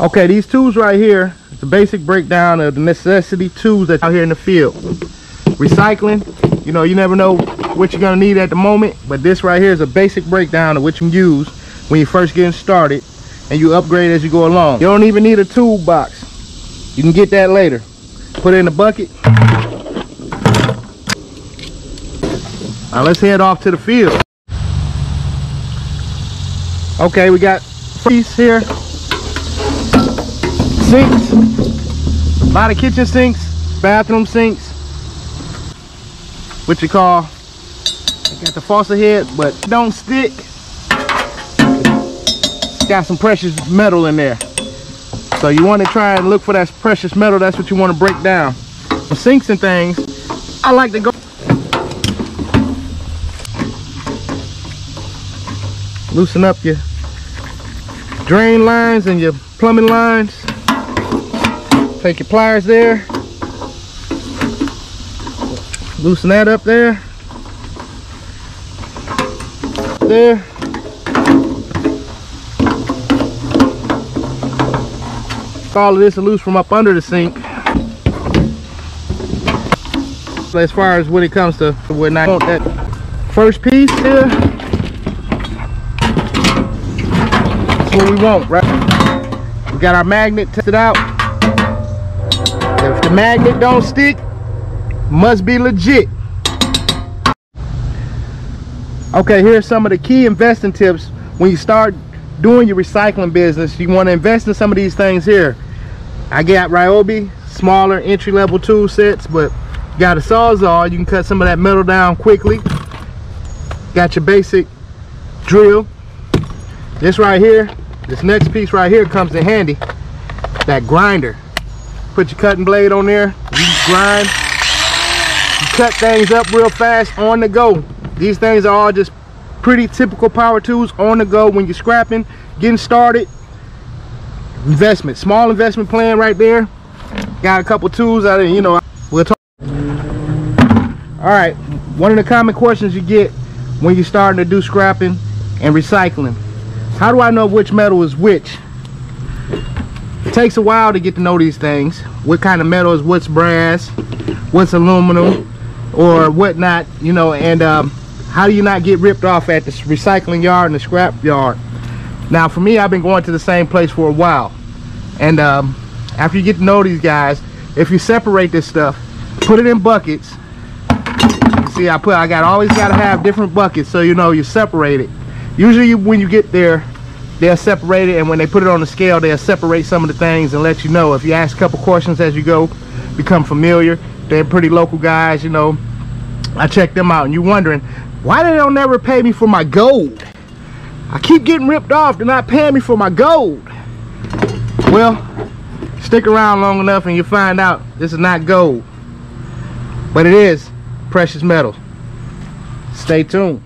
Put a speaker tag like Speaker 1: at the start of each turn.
Speaker 1: Okay, these tools right here, it's a basic breakdown of the necessity tools that's out here in the field. Recycling, you know, you never know what you're gonna need at the moment, but this right here is a basic breakdown of what you use when you're first getting started and you upgrade as you go along. You don't even need a toolbox. You can get that later. Put it in the bucket. Now let's head off to the field. Okay, we got piece here. Sinks. A lot of kitchen sinks, bathroom sinks. What you call, got the faucet head, but don't stick. Got some precious metal in there. So you want to try and look for that precious metal. That's what you want to break down. Sinks and things, I like to go loosen up your drain lines and your plumbing lines take your pliers there. Loosen that up there. There. All of this is loose from up under the sink. As far as when it comes to when I want that first piece here that's what we want right? We got our magnet tested out if the magnet don't stick must be legit. Okay here's some of the key investing tips when you start doing your recycling business. You want to invest in some of these things here. I got Ryobi smaller entry-level tool sets but got a sawzall. You can cut some of that metal down quickly. Got your basic drill. This right here this next piece right here comes in handy. That grinder put your cutting blade on there. You grind. You cut things up real fast on the go. These things are all just pretty typical power tools on the go. When you're scrapping getting started investment. Small investment plan right there. Got a couple tools out of you know we'll talk. All right. One of the common questions you get when you're starting to do scrapping and recycling. How do i know which metal is which it takes a while to get to know these things. What kind of metal is what's brass what's aluminum or whatnot you know and um, how do you not get ripped off at the recycling yard and the scrap yard? Now for me I've been going to the same place for a while. And um, after you get to know these guys if you separate this stuff put it in buckets. See I put I got always got to have different buckets so you know you separate it. Usually when you get there they'll separate it and when they put it on the scale they'll separate some of the things and let you know. If you ask a couple questions as you go become familiar. They're pretty local guys you know. I check them out and you're wondering why they don't never pay me for my gold? I keep getting ripped off they're not paying me for my gold. Well stick around long enough and you find out this is not gold. But it is precious metal stay tuned